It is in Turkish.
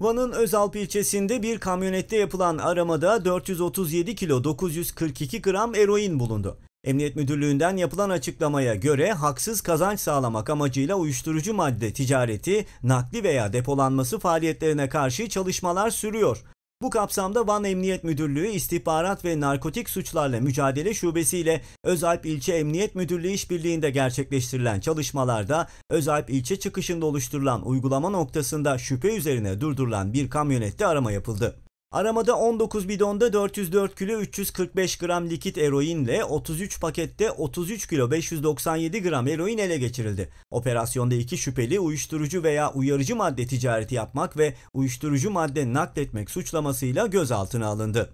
Van'ın Özalp ilçesinde bir kamyonette yapılan aramada 437 kilo 942 gram eroin bulundu. Emniyet Müdürlüğü'nden yapılan açıklamaya göre haksız kazanç sağlamak amacıyla uyuşturucu madde ticareti, nakli veya depolanması faaliyetlerine karşı çalışmalar sürüyor. Bu kapsamda Van Emniyet Müdürlüğü İstihbarat ve Narkotik Suçlarla Mücadele Şubesi ile Özalp İlçe Emniyet Müdürlüğü işbirliğinde gerçekleştirilen çalışmalarda Özalp ilçe çıkışında oluşturulan uygulama noktasında şüphe üzerine durdurulan bir kamyonette arama yapıldı. Aramada 19 bidonda 404 kilo 345 gram likit eroinle 33 pakette 33 kilo 597 gram eroin ele geçirildi. Operasyonda iki şüpheli uyuşturucu veya uyarıcı madde ticareti yapmak ve uyuşturucu madde nakletmek suçlamasıyla gözaltına alındı.